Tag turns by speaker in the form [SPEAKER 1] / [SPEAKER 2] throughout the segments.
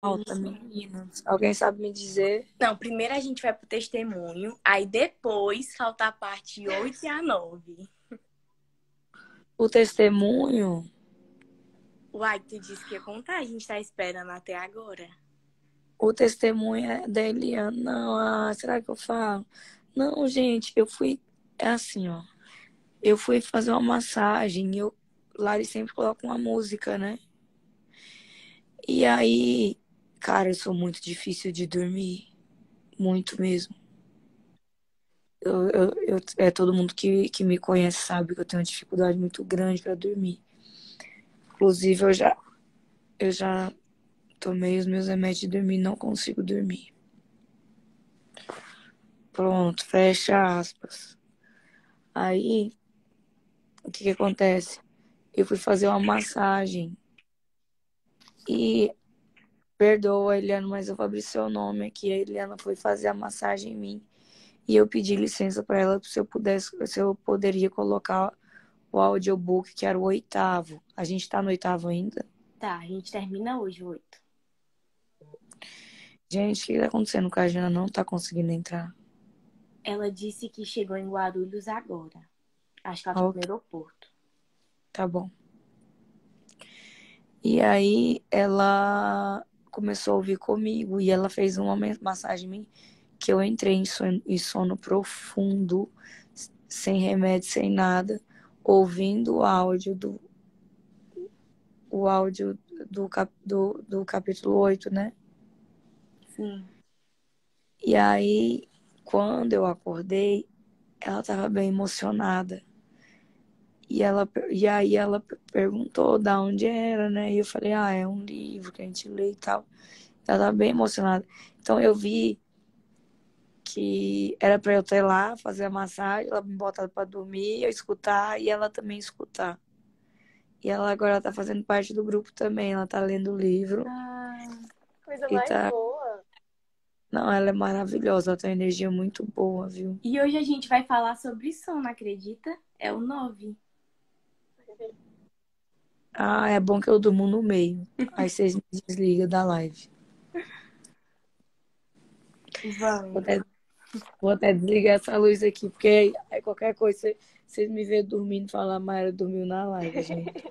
[SPEAKER 1] falta, meninas? Alguém sabe me dizer?
[SPEAKER 2] Não, primeiro a gente vai pro testemunho, aí depois falta a parte 8 e a 9.
[SPEAKER 1] O testemunho?
[SPEAKER 2] Uai, tu disse que ia contar, a gente tá esperando até agora.
[SPEAKER 1] O testemunho é da Eliana. Não, ah, será que eu falo? Não, gente, eu fui. É assim, ó. Eu fui fazer uma massagem e eu. Lari sempre coloca uma música, né? E aí, cara, eu sou muito difícil de dormir. Muito mesmo. Eu, eu, eu, é todo mundo que, que me conhece sabe que eu tenho uma dificuldade muito grande para dormir. Inclusive, eu já, eu já tomei os meus remédios de dormir, não consigo dormir. Pronto, fecha aspas. Aí, o que que acontece? Eu fui fazer uma massagem e perdoa, Eliana, mas eu vou abrir seu nome aqui. A Eliana foi fazer a massagem em mim e eu pedi licença para ela se eu pudesse, se eu poderia colocar o audiobook, que era o oitavo. A gente tá no oitavo ainda?
[SPEAKER 2] Tá, a gente termina hoje o 8.
[SPEAKER 1] Gente, o que tá acontecendo com a Jana? Não tá conseguindo entrar.
[SPEAKER 2] Ela disse que chegou em Guarulhos agora. Acho que ela tá
[SPEAKER 1] Ok.
[SPEAKER 2] no aeroporto.
[SPEAKER 1] Tá bom. E aí ela começou a ouvir comigo e ela fez uma massagem em mim que eu entrei em sono, em sono profundo, sem remédio, sem nada, ouvindo o áudio do o áudio do, cap, do, do capítulo 8, né?
[SPEAKER 2] Sim.
[SPEAKER 1] E aí, quando eu acordei, ela estava bem emocionada. E, ela, e aí ela per- perguntou da onde era, né? E eu falei, ah, é um livro que a gente lê e tal. Ela estava bem emocionada. Então eu vi que era para eu ter lá, fazer a massagem, ela me botar para dormir, eu escutar e ela também escutar. E ela agora tá fazendo parte do grupo também, ela tá lendo o livro.
[SPEAKER 2] Ah,
[SPEAKER 3] Coisa mais
[SPEAKER 1] tá-
[SPEAKER 3] boa.
[SPEAKER 1] Não, ela é maravilhosa, ela tem uma energia muito boa, viu?
[SPEAKER 2] e hoje a gente vai falar sobre sono, acredita? É o 9.
[SPEAKER 1] Ah, é bom que eu durmo no meio. Aí vocês me desligam da live. Vou
[SPEAKER 2] Vamos.
[SPEAKER 1] até, vou até desligar essa luz aqui, porque aí, aí qualquer coisa, cê- vocês me vêem dormindo e falam, a Mayra dormiu na live, gente.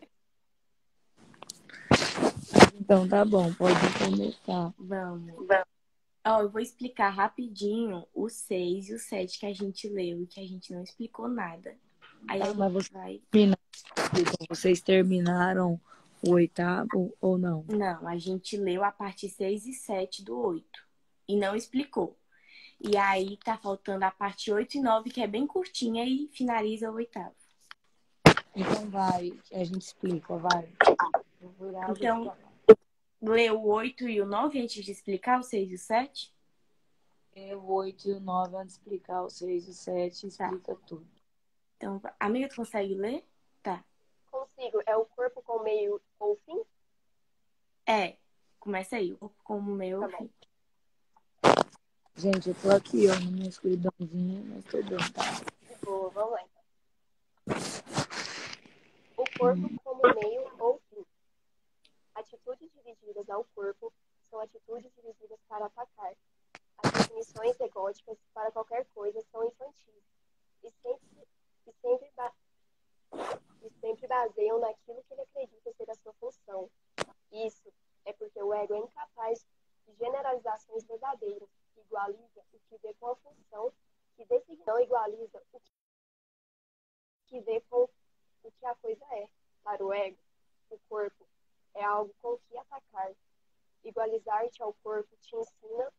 [SPEAKER 1] Então tá bom, pode começar.
[SPEAKER 2] Vamos. Ó, eu vou explicar rapidinho o 6 e o 7 que a gente leu e que a gente não explicou nada. Aí
[SPEAKER 1] Ah, mas
[SPEAKER 2] gente vai.
[SPEAKER 1] Então, vocês terminaram o oitavo ou não?
[SPEAKER 2] Não, a gente leu a parte 6 e 7 do 8 e não explicou. E aí tá faltando a parte 8 e 9, que é bem curtinha e finaliza o oitavo.
[SPEAKER 1] Então vai, a gente explica, vai.
[SPEAKER 2] Então-. Leu o 8 e o 9 antes de explicar o 6 e o 7?
[SPEAKER 1] É o 8 e o 9, antes de explicar o 6 e o 7, explica tudo.
[SPEAKER 2] Então, amiga, tu consegue ler? Tá.
[SPEAKER 3] Consigo. É o corpo com meio ou fim?
[SPEAKER 2] É, começa aí, o corpo como meu
[SPEAKER 3] Tá
[SPEAKER 2] fim.
[SPEAKER 1] Gente, eu tô aqui, ó, na minha escuridãozinha, mas tô bem, tá?
[SPEAKER 3] Boa, vamos lá então. O corpo como meio ou fim. Atitudes dirigidas ao corpo são atitudes dirigidas para atacar. As definições egóticas para qualquer coisa são infantis e sempre, e sempre, ba- e sempre baseiam naquilo que ele acredita ser a sua função. Isso é porque o ego é incapaz de generalizações verdadeiras, igualiza o que vê com a função que designa, não igualiza o que vê com o que a coisa é. Para o ego, o corpo é algo com que atacar. Igualizar-te ao corpo te ensina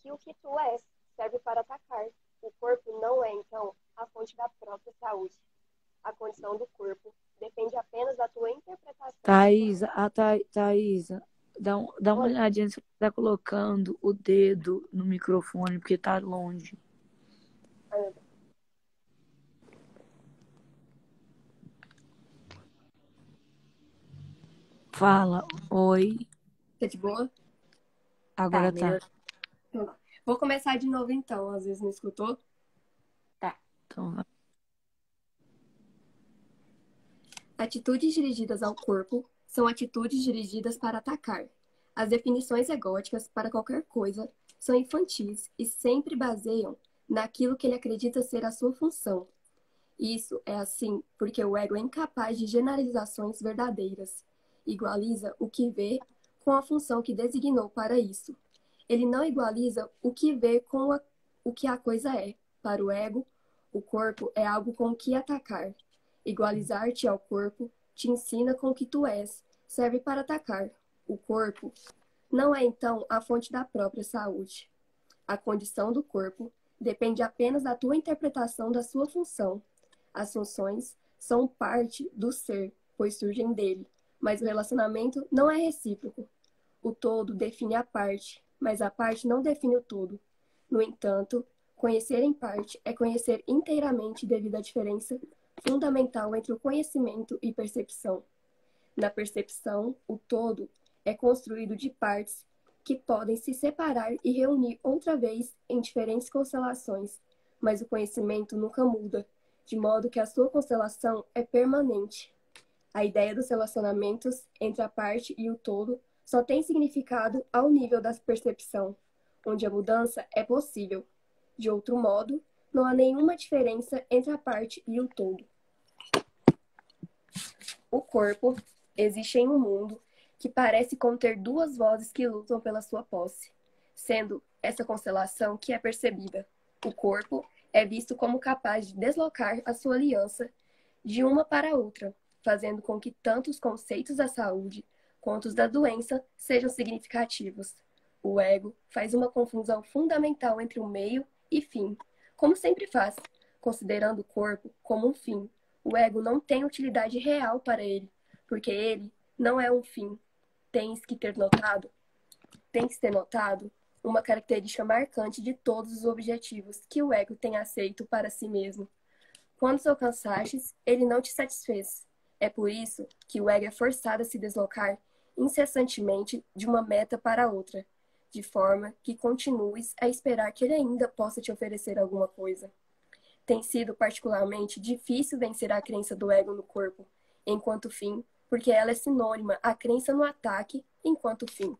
[SPEAKER 3] que o que tu és serve para atacar. O corpo não é, então, a fonte da própria saúde. A condição do corpo depende apenas da tua interpretação.
[SPEAKER 1] Thaisa, a Tha- Thaisa, dá, um- dá uma olhadinha se você tá colocando o dedo no microfone, porque tá longe. Fala, oi,
[SPEAKER 4] Tá de boa?
[SPEAKER 1] agora
[SPEAKER 2] Tá,
[SPEAKER 1] tá.
[SPEAKER 4] Vou começar de novo então, às vezes não escutou.
[SPEAKER 1] Então, vai.
[SPEAKER 4] Atitudes dirigidas ao corpo são atitudes dirigidas para atacar. As definições egóticas para qualquer coisa são infantis e sempre baseiam naquilo que ele acredita ser a sua função. Isso é assim porque o ego é incapaz de generalizações verdadeiras. Igualiza o que vê com a função que designou para isso. Ele não igualiza o que vê com a, o que a coisa é. Para o ego, o corpo é algo com o que atacar. Igualizar-te ao corpo te ensina com o que tu és, serve para atacar. O corpo não é então a fonte da própria saúde. A condição do corpo depende apenas da tua interpretação da sua função. As funções são parte do ser, pois surgem dele, mas o relacionamento não é recíproco. O todo define a parte, mas a parte não define o todo. No entanto, conhecer em parte é conhecer inteiramente devido à diferença fundamental entre o conhecimento e percepção. Na percepção, o todo é construído de partes que podem se separar e reunir outra vez em diferentes constelações, mas o conhecimento nunca muda, de modo que a sua constelação é permanente. A ideia dos relacionamentos entre a parte e o todo só tem significado ao nível da percepção, onde a mudança é possível. De outro modo, não há nenhuma diferença entre a parte e o todo. O corpo existe em um mundo que parece conter duas vozes que lutam pela sua posse, sendo essa constelação que é percebida. O corpo é visto como capaz de deslocar a sua aliança de uma para outra, fazendo com que tanto os conceitos da saúde quanto os da doença sejam significativos. O ego faz uma confusão fundamental entre o meio e fim, como sempre faz, considerando o corpo como um fim. O ego não tem utilidade real para ele, porque ele não é um fim, tens que ter notado, tem que ter notado uma característica marcante de todos os objetivos que o ego tem aceito para si mesmo. Quando os alcançastes, ele não te satisfez. É por isso que o ego é forçado a se deslocar incessantemente de uma meta para outra, de forma que continues a esperar que ele ainda possa te oferecer alguma coisa. Tem sido particularmente difícil vencer a crença do ego no corpo, enquanto fim porque ela é sinônima à crença no ataque enquanto fim.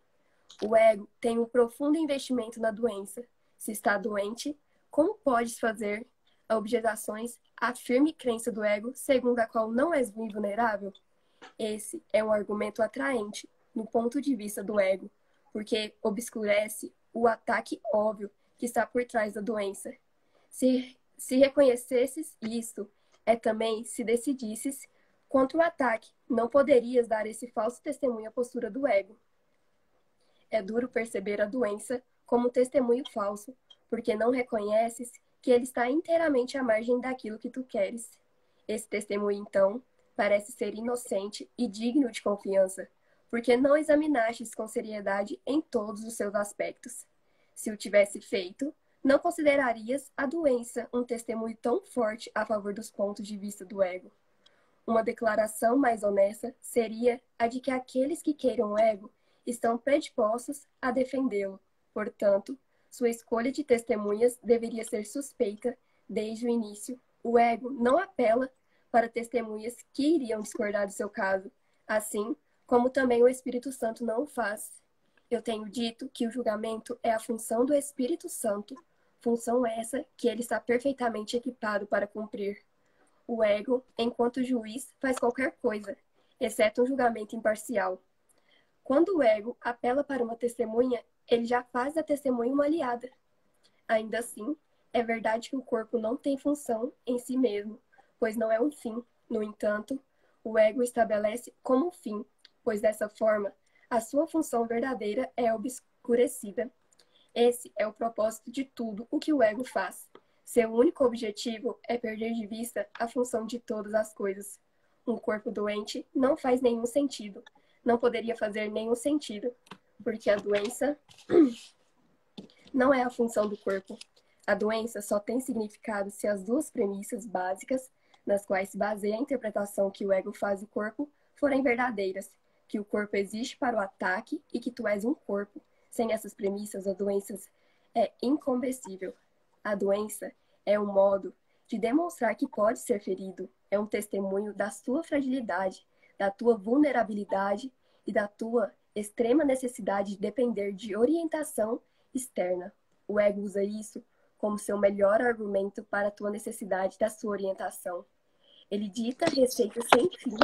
[SPEAKER 4] O ego tem um profundo investimento na doença. Se está doente, como podes fazer objeções à firme crença do ego, segundo a qual não és vulnerável? Esse é um argumento atraente no ponto de vista do ego, porque obscurece o ataque óbvio que está por trás da doença. Se, se reconhecesses isso, é também se decidisses Contra o ataque, não poderias dar esse falso testemunho à postura do ego. É duro perceber a doença como um testemunho falso, porque não reconheces que ele está inteiramente à margem daquilo que tu queres. Esse testemunho, então, parece ser inocente e digno de confiança, porque não examinastes com seriedade em todos os seus aspectos. Se o tivesse feito, não considerarias a doença um testemunho tão forte a favor dos pontos de vista do ego. Uma declaração mais honesta seria a de que aqueles que queiram o ego estão predispostos a defendê-lo. Portanto, sua escolha de testemunhas deveria ser suspeita desde o início. O ego não apela para testemunhas que iriam discordar do seu caso, assim como também o Espírito Santo não o faz. Eu tenho dito que o julgamento é a função do Espírito Santo, função essa que ele está perfeitamente equipado para cumprir. O ego, enquanto juiz, faz qualquer coisa, exceto um julgamento imparcial. Quando o ego apela para uma testemunha, ele já faz da testemunha uma aliada. Ainda assim, é verdade que o corpo não tem função em si mesmo, pois não é um fim. No entanto, o ego estabelece como um fim, pois dessa forma, a sua função verdadeira é obscurecida. Esse é o propósito de tudo o que o ego faz. Seu único objetivo é perder de vista a função de todas as coisas. Um corpo doente não faz nenhum sentido, não poderia fazer nenhum sentido, porque a doença não é a função do corpo. A doença só tem significado se as duas premissas básicas nas quais se baseia a interpretação que o ego faz do corpo forem verdadeiras, que o corpo existe para o ataque e que tu és um corpo. Sem essas premissas, a doença é incombestível. A doença é um modo de demonstrar que pode ser ferido, é um testemunho da sua fragilidade, da tua vulnerabilidade e da tua extrema necessidade de depender de orientação externa. O ego usa isso como seu melhor argumento para a tua necessidade da sua orientação. Ele dita receitas sem fim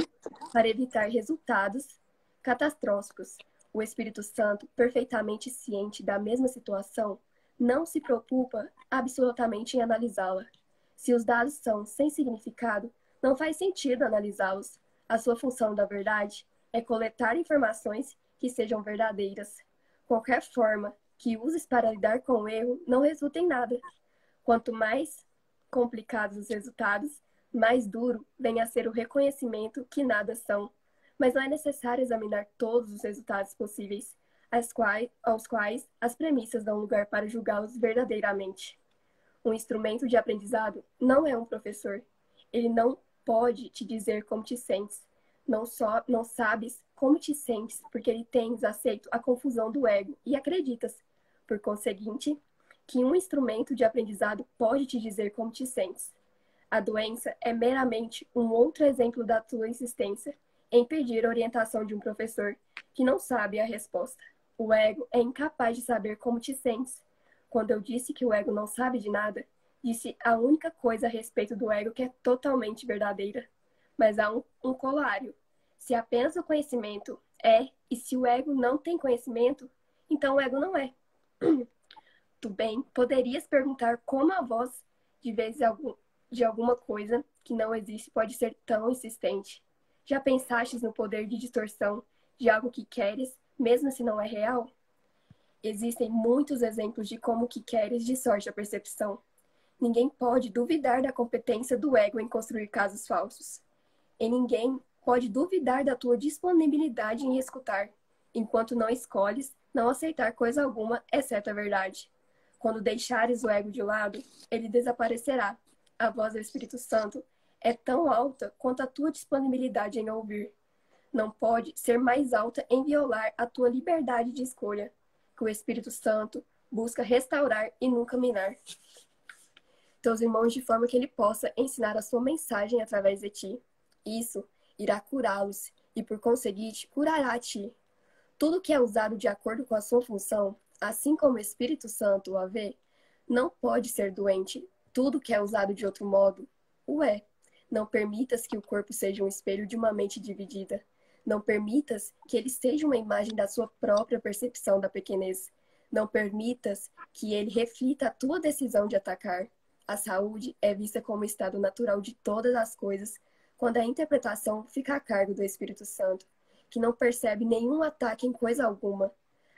[SPEAKER 4] para evitar resultados catastróficos. O Espírito Santo, perfeitamente ciente da mesma situação, não se preocupa absolutamente em analisá-la. Se os dados são sem significado, não faz sentido analisá-los. A sua função da verdade é coletar informações que sejam verdadeiras. Qualquer forma que uses para lidar com o erro não resulta em nada. Quanto mais complicados os resultados, mais duro vem a ser o reconhecimento que nada são. Mas não é necessário examinar todos os resultados possíveis, quais, aos quais as premissas dão lugar para julgá-los verdadeiramente. Um instrumento de aprendizado não é um professor. Ele não pode te dizer como te sentes. Não só não sabes como te sentes, porque ele tens aceito a confusão do ego e acreditas, por conseguinte, que um instrumento de aprendizado pode te dizer como te sentes. A doença é meramente um outro exemplo da tua insistência em pedir orientação de um professor que não sabe a resposta. O ego é incapaz de saber como te sentes. Quando eu disse que o ego não sabe de nada, disse a única coisa a respeito do ego que é totalmente verdadeira. Mas há um, um colário. Se apenas o conhecimento é, e se o ego não tem conhecimento, então o ego não é. Tu bem poderias perguntar como a voz de vez algum, de alguma coisa que não existe pode ser tão insistente. Já pensastes no poder de distorção de algo que queres, mesmo se não é real? Existem muitos exemplos de como o que queres distorce a percepção. Ninguém pode duvidar da competência do ego em construir casos falsos. E ninguém pode duvidar da tua disponibilidade em escutar, enquanto não escolhes não aceitar coisa alguma, exceto a verdade. Quando deixares o ego de lado, ele desaparecerá. A voz do Espírito Santo é tão alta quanto a tua disponibilidade em ouvir. Não pode ser mais alta em violar a tua liberdade de escolha, que o Espírito Santo busca restaurar e nunca minar. Teus irmãos de forma que ele possa ensinar a sua mensagem através de ti. Isso irá curá-los e, por conseguinte, curará a ti. Tudo que é usado de acordo com a sua função assim como o Espírito Santo o vê, não pode ser doente. Tudo que é usado de outro modo, o é. Não permitas que o corpo seja um espelho de uma mente dividida. Não permitas que ele seja uma imagem da sua própria percepção da pequenez. Não permitas que ele reflita a tua decisão de atacar. A saúde é vista como estado natural de todas as coisas, quando a interpretação fica a cargo do Espírito Santo, que não percebe nenhum ataque em coisa alguma,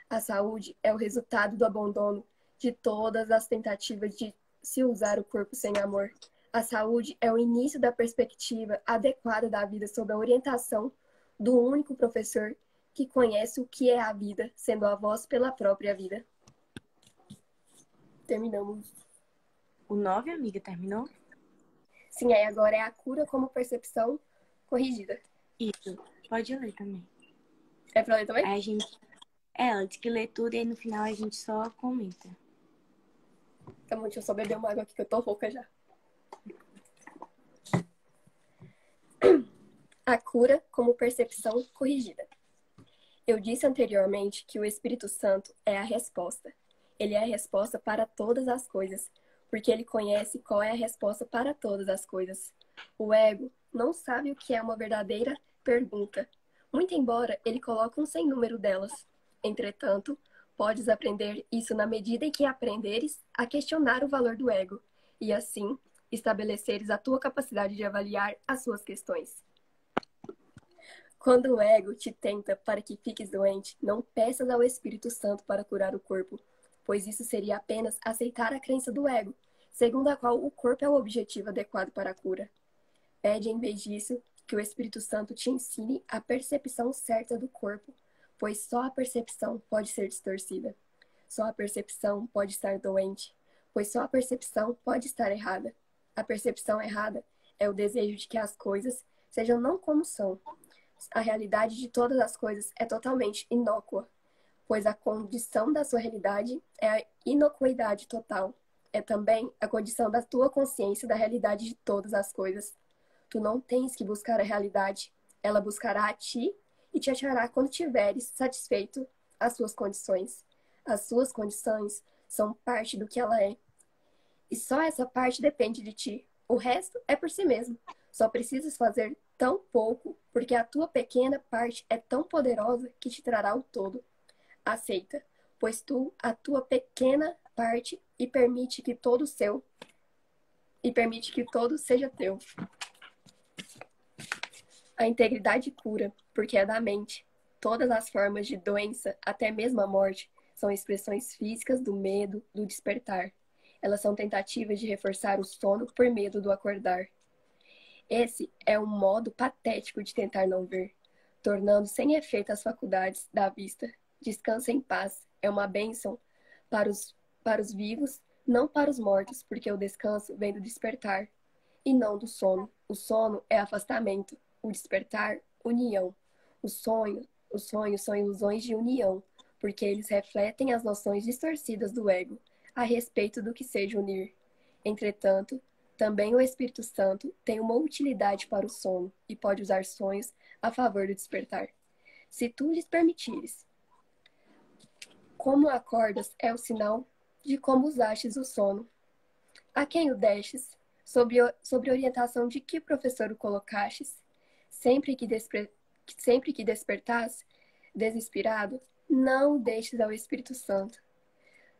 [SPEAKER 4] a saúde é o resultado do abandono de todas as tentativas de se usar o corpo sem amor. A saúde é o início da perspectiva adequada da vida sob a orientação do único professor que conhece o que é a vida, sendo a voz pela própria vida. Terminamos.
[SPEAKER 2] O 9, amiga, terminou?
[SPEAKER 4] Sim, aí agora é a cura como percepção corrigida.
[SPEAKER 2] Isso. Pode ler também.
[SPEAKER 4] É pra ler também?
[SPEAKER 2] A gente é, ela diz que lê tudo e aí no final a gente só comenta.
[SPEAKER 4] Tá bom, deixa eu só beber uma água aqui que eu tô rouca já. A cura como percepção corrigida. Eu disse anteriormente que o Espírito Santo é a resposta. Ele é a resposta para todas as coisas, porque ele conhece qual é a resposta para todas as coisas. O ego não sabe o que é uma verdadeira pergunta, muito embora ele coloque um sem número delas. Entretanto, podes aprender isso na medida em que aprenderes a questionar o valor do ego e, assim, estabeleceres a tua capacidade de avaliar as suas questões. Quando o ego te tenta para que fiques doente, não peças ao Espírito Santo para curar o corpo, pois isso seria apenas aceitar a crença do ego, segundo a qual o corpo é o objetivo adequado para a cura. Pede, em vez disso, que o Espírito Santo te ensine a percepção certa do corpo pois só a percepção pode ser distorcida. Só a percepção pode estar doente, pois só a percepção pode estar errada. A percepção errada é o desejo de que as coisas sejam não como são. A realidade de todas as coisas é totalmente inócua, pois a condição da sua realidade é a inocuidade total. É também a condição da tua consciência da realidade de todas as coisas. Tu não tens que buscar a realidade, ela buscará a ti e te achará quando tiveres satisfeito as suas condições. As suas condições são parte do que ela é. E só essa parte depende de ti. O resto é por si mesmo. Só precisas fazer tão pouco, porque a tua pequena parte é tão poderosa que te trará o todo. Aceita, pois tu a tua pequena parte e permite que todo seu e permite que todo seja teu. A integridade cura, porque é da mente. Todas as formas de doença, até mesmo a morte, são expressões físicas do medo, do despertar. Elas são tentativas de reforçar o sono por medo do acordar. Esse é um modo patético de tentar não ver, tornando sem efeito as faculdades da vista. Descansa em paz. É uma bênção para os, para os vivos, não para os mortos, porque o descanso vem do despertar e não do sono. O sono é afastamento, o despertar, união. O sonho, os sonhos são ilusões de união, porque eles refletem as noções distorcidas do ego a respeito do que seja unir. Entretanto, também o Espírito Santo tem uma utilidade para o sono e pode usar sonhos a favor do despertar. Se tu lhes permitires. Como acordas é o sinal de como usastes o sono. A quem o destes? Sob, sobre orientação de que professor o colocastes? Sempre que, despre... Sempre que despertas, desinspirado, não o deixes ao Espírito Santo.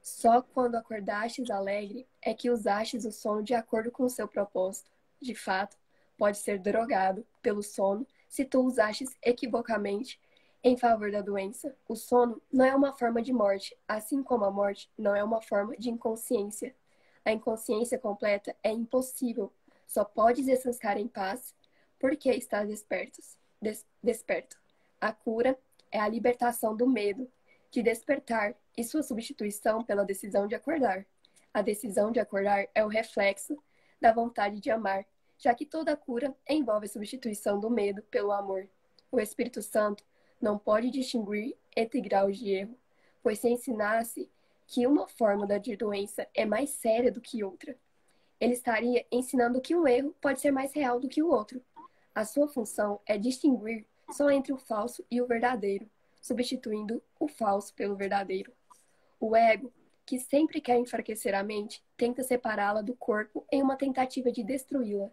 [SPEAKER 4] Só quando acordastes alegre é que usastes o sono de acordo com o seu propósito. De fato, pode ser drogado pelo sono se tu usastes equivocamente em favor da doença. O sono não é uma forma de morte, assim como a morte não é uma forma de inconsciência. A inconsciência completa é impossível. Só podes descansar em paz porque estás despertos, des desperto. A cura é a libertação do medo de despertar e sua substituição pela decisão de acordar. A decisão de acordar é o reflexo da vontade de amar, já que toda cura envolve a substituição do medo pelo amor. O Espírito Santo não pode distinguir entre graus de erro, pois se ensinasse que uma fórmula de doença é mais séria do que outra, ele estaria ensinando que um erro pode ser mais real do que o outro. A sua função é distinguir só entre o falso e o verdadeiro, substituindo o falso pelo verdadeiro. O ego, que sempre quer enfraquecer a mente, tenta separá-la do corpo em uma tentativa de destruí-la.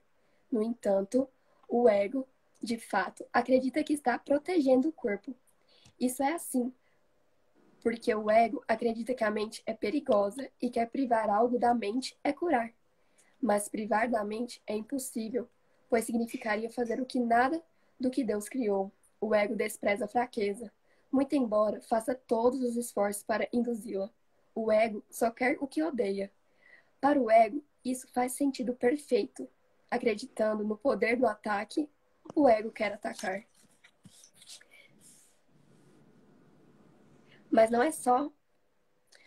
[SPEAKER 4] No entanto, o ego, de fato, acredita que está protegendo o corpo. Isso é assim, porque o ego acredita que a mente é perigosa e quer privar algo da mente é curar. Mas privar da mente é impossível, pois significaria fazer o que nada do que Deus criou. O ego despreza a fraqueza, muito embora faça todos os esforços para induzi-la. O ego só quer o que odeia. Para o ego, isso faz sentido perfeito. Acreditando no poder do ataque, o ego quer atacar. Mas não é só.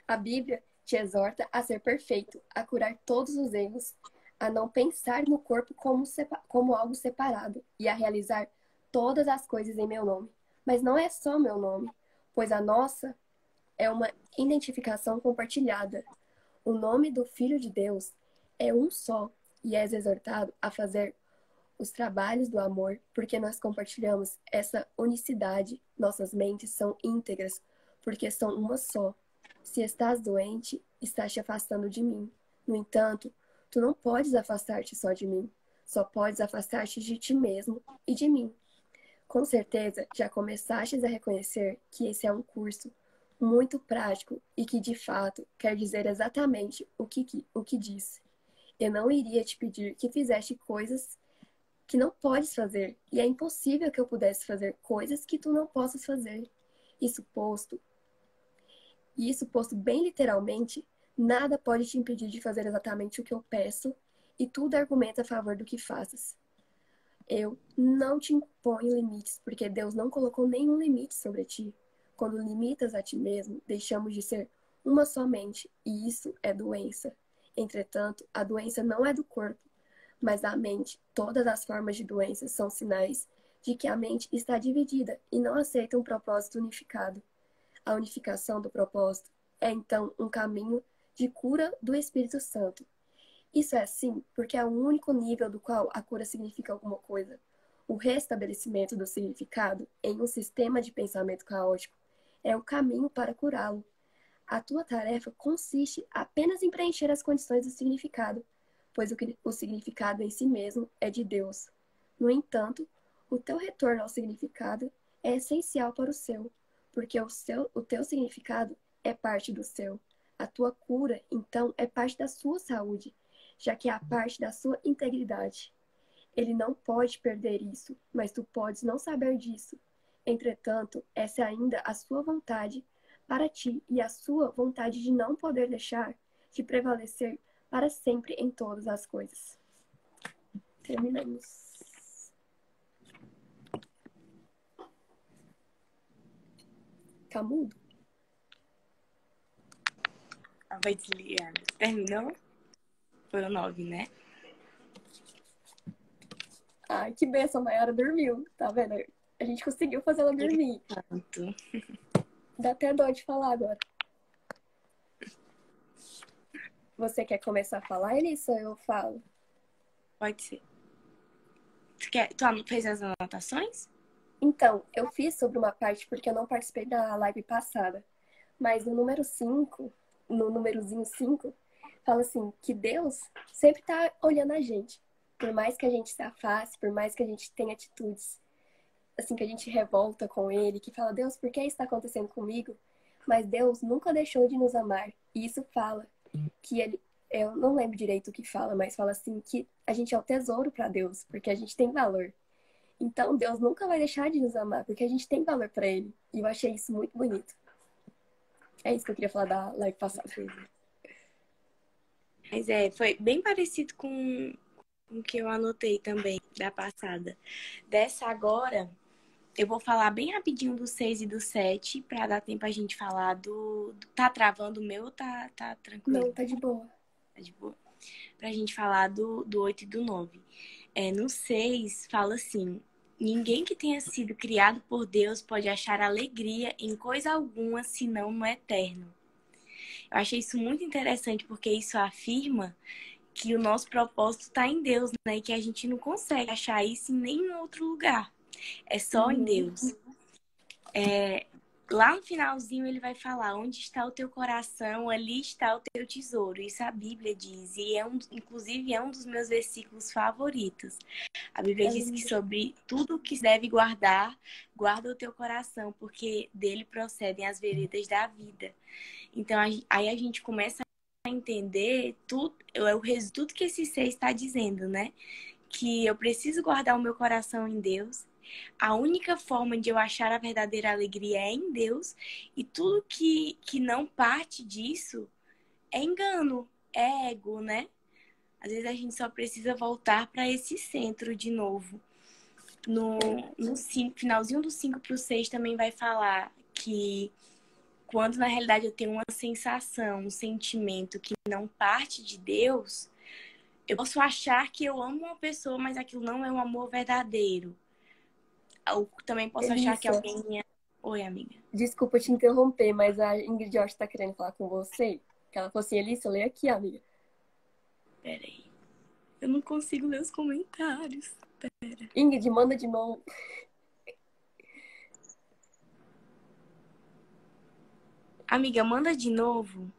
[SPEAKER 4] A Bíblia te exorta a ser perfeito, a curar todos os erros, a não pensar no corpo como, como algo separado e a realizar todas as coisas em meu nome. Mas não é só meu nome, pois a nossa é uma identificação compartilhada. O nome do Filho de Deus é um só e és exortado a fazer os trabalhos do amor, porque nós compartilhamos essa unicidade. Nossas mentes são íntegras, porque são uma só. Se estás doente, estás te afastando de mim. No entanto, Tu não podes afastar-te só de mim, só podes afastar-te de ti mesmo e de mim. Com certeza já começastes a reconhecer que esse é um curso muito prático e que de fato quer dizer exatamente o que, o que diz. Eu não iria te pedir que fizeste coisas que não podes fazer, e é impossível que eu pudesse fazer coisas que tu não possas fazer. Isso posto, e isso posto bem literalmente, Nada pode te impedir de fazer exatamente o que eu peço e tudo argumenta a favor do que fazes. Eu não te imponho limites, porque Deus não colocou nenhum limite sobre ti. Quando limitas a ti mesmo, deixamos de ser uma somente, e isso é doença. Entretanto, a doença não é do corpo, mas da mente. Todas as formas de doença são sinais de que a mente está dividida e não aceita um propósito unificado. A unificação do propósito é então um caminho de cura do Espírito Santo. Isso é assim porque é o único nível do qual a cura significa alguma coisa. O restabelecimento do significado em um sistema de pensamento caótico é o caminho para curá-lo. A tua tarefa consiste apenas em preencher as condições do significado, pois o, significado em si mesmo é de Deus. No entanto, o teu retorno ao significado é essencial para o seu, porque o, seu, o teu significado é parte do seu. A tua cura, então, é parte da sua saúde, já que é a parte da sua integridade. Ele não pode perder isso, mas tu podes não saber disso. Entretanto, essa é ainda a sua vontade para ti e a sua vontade de não poder deixar de prevalecer para sempre em todas as coisas. Terminamos. Tá mudo?
[SPEAKER 2] Desligar. Terminou? Foi o 9, né?
[SPEAKER 4] Ai, que benção, a Mayara dormiu, tá vendo? A gente conseguiu fazer ela dormir.
[SPEAKER 2] Tanto.
[SPEAKER 4] Dá até dó de falar agora. Você quer começar a falar, Elissa, eu falo?
[SPEAKER 2] Pode ser. Tu, quer... tu fez as anotações?
[SPEAKER 4] Então, eu fiz sobre uma parte porque eu não participei da live passada. Mas no número 5, no númerozinho 5, fala assim, que Deus sempre tá olhando a gente. Por mais que a gente se afaste, por mais que a gente tenha atitudes, assim, que a gente revolta com Ele, que fala, Deus, por que isso está acontecendo comigo? Mas Deus nunca deixou de nos amar. E isso fala que Ele, eu não lembro direito o que fala, mas fala assim, que a gente é o tesouro para Deus, porque a gente tem valor. Então, Deus nunca vai deixar de nos amar, porque a gente tem valor para Ele. E eu achei isso muito bonito. É isso que eu queria falar da live passada.
[SPEAKER 2] Mas é, foi bem parecido com o que eu anotei também da passada. Dessa agora, eu vou falar bem rapidinho do 6 e do 7, para dar tempo a gente falar do. Tá travando o meu ou tá, tá tranquilo?
[SPEAKER 4] Não, tá de boa.
[SPEAKER 2] Tá de boa. Pra gente falar do, do 8 e do 9. É, no 6, fala assim: Ninguém que tenha sido criado por Deus pode achar alegria em coisa alguma senão no eterno. Eu achei isso muito interessante porque isso afirma que o nosso propósito está em Deus, né? E que a gente não consegue achar isso em nenhum outro lugar. É só uhum. em Deus. É, Lá no finalzinho ele vai falar: onde está o teu coração, ali está o teu tesouro. Isso a Bíblia diz, e é um, inclusive é um dos meus versículos favoritos. A Bíblia é diz que sobre tudo que deve guardar, guarda o teu coração, porque dele procedem as veredas da vida. Então aí a gente começa a entender tudo, é o tudo que esse ser está dizendo, né? Que eu preciso guardar o meu coração em Deus a única forma de eu achar a verdadeira alegria é em Deus e tudo que, que não parte disso é engano, é ego, né? Às vezes a gente só precisa voltar para esse centro de novo. No, no cinco, finalzinho do 5 para o 6 também vai falar que quando na realidade eu tenho uma sensação, um sentimento que não parte de Deus, eu posso achar que eu amo uma pessoa, mas aquilo não é um amor verdadeiro. Eu também posso Elissa. achar que alguém. É... Oi, amiga.
[SPEAKER 4] Desculpa te interromper, mas a Ingrid Josh tá querendo falar com você. Que ela falou assim, Elissa, lê aqui, amiga.
[SPEAKER 2] Peraí. Eu não consigo ler os comentários. Pera.
[SPEAKER 4] Ingrid, manda de novo.
[SPEAKER 2] Amiga, manda de novo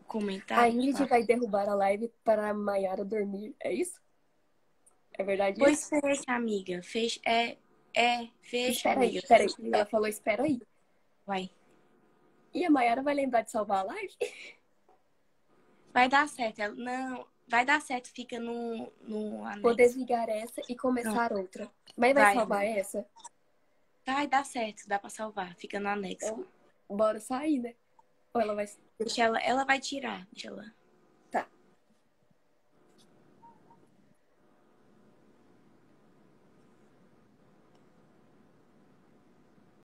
[SPEAKER 2] o comentário.
[SPEAKER 4] A Ingrid tá? vai derrubar a live para a Mayara dormir, é isso? É verdade
[SPEAKER 2] pois isso? Pois fecha, amiga. Fecha, é, é, fecha,
[SPEAKER 4] espera. Aí, espera aí. Ela falou, espera aí.
[SPEAKER 2] Vai.
[SPEAKER 4] E a Mayara vai lembrar de salvar a live?
[SPEAKER 2] Vai dar certo. Ela, não, vai dar certo. Fica no, no
[SPEAKER 4] anexo. Vou desligar essa e começar não. outra. Mas vai, vai salvar amiga. essa?
[SPEAKER 2] Vai dar certo. Dá pra salvar. Fica no anexo.
[SPEAKER 4] Então, bora sair, né? Ou ela vai...
[SPEAKER 2] Deixa ela, ela vai tirar. Deixa ela...